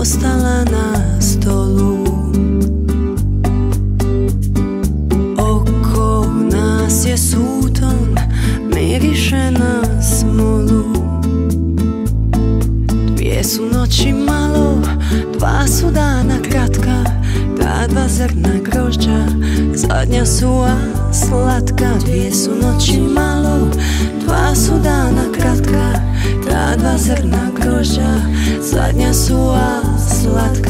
ostala na stolu. Oko nas je suton, miriše na smolu. Dvije su noći malo, dva su dana kratka Ta dva zrna grožđa, zadnja su a slatka. Dvije su noći malo a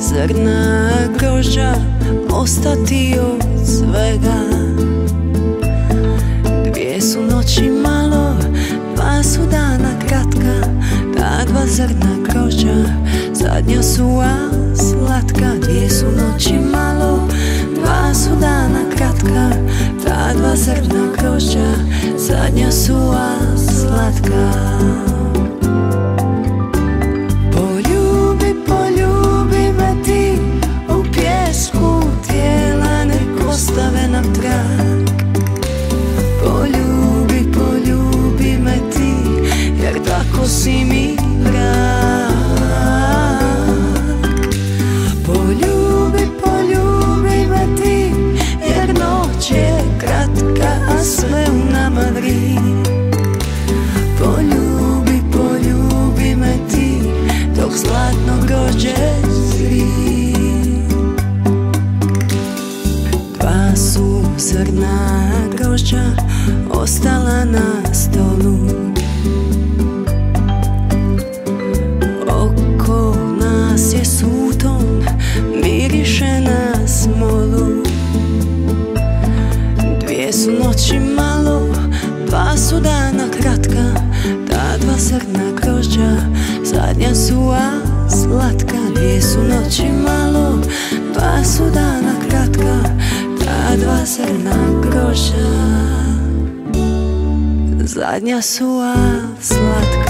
zrna grožđa ostati od svega? Dvije su noći malo, dva su dana kratka Ta dva zrna grožđa, zadnja su a slatka. Dvije su noći malo, dva su dana kratka Ta dva zrna grožđa, zadnja su a slatka Ostala na stolu. Su noći malo, dva su dana kratka. Ta dva srna grožđa, zadnja su a slatka. Dvije su noći malo, dva su dana kratka. Ta dva srna grožđa, zadnja su a slatka